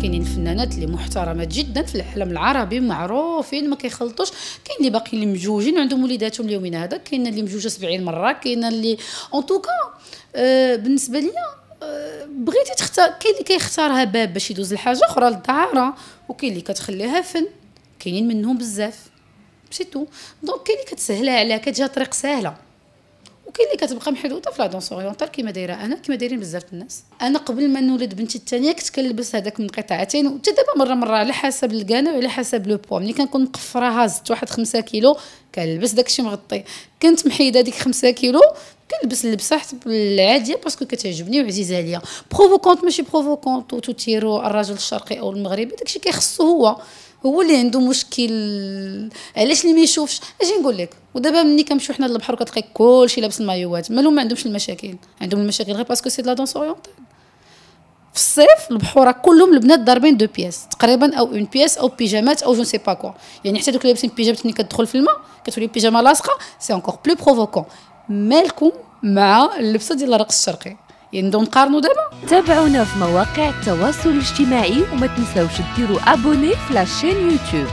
كاينين الفنانات اللي محترمات جدا في العالم العربي معروفين ما كيخلطوش. كاين اللي باقيين مجوجين وعندهم وليداتهم اليومين هذا كاين اللي مجوجة 70 مرة كاين اللي en tout cas آه بالنسبة ليا آه بغيتي تختار كاين اللي كيختارها باب باش يدوز لحاجة أخرى للدعارة وكاين اللي كتخليها فن. كاينين منهم بزاف. c'est tout donc كاين اللي كتسهلها عليها كتجيها طريق سهلة. وكاين اللي كتبقى محدوده في la danse orientale كيما دايرة أنا كيما دايرين بزاف الناس. أنا قبل ما نولد بنتي الثانية كنت كنلبس هذاك من قطعتين وحتى دابا مرة مرة على حسب الكانو وعلى حسب le poids ملي كنكون مقفرة زدت واحد خمسة كيلو كنلبس داكشي مغطي. كنت محيدة ديك خمسة كيلو كنلبس اللبسة العادية parce que كتعجبني وعزيزة عليا. provocante ماشي provocante وتثيرو الرجل الشرقي أو المغربي داكشي كيخصو هو. هو اللي عنده مشكل. علاش اللي ما يشوفش؟ أجي نقول لك ودابا ملي كنمشيو حنا للبحر كتلقى كلشي لابس المايوات مالهم ما عندهمش المشاكل. عندهم المشاكل غير parce que c'est la danse orientale في الصيف البحورة كلهم البنات ضاربين deux pièces تقريبا أو une pièce أو بيجامات أو je ne sais pas quoi يعني حتى دوك لابسين بيجامات ملي كتدخل في الماء كتولي بيجاما لاصقه c'est encore plus provocant مالكم مع اللبسة ديال الرقص الشرقي. نبداو نقارنوا دابا. تابعونا في مواقع التواصل الاجتماعي وما تنساوش ديروا abonner في la chaîne YouTube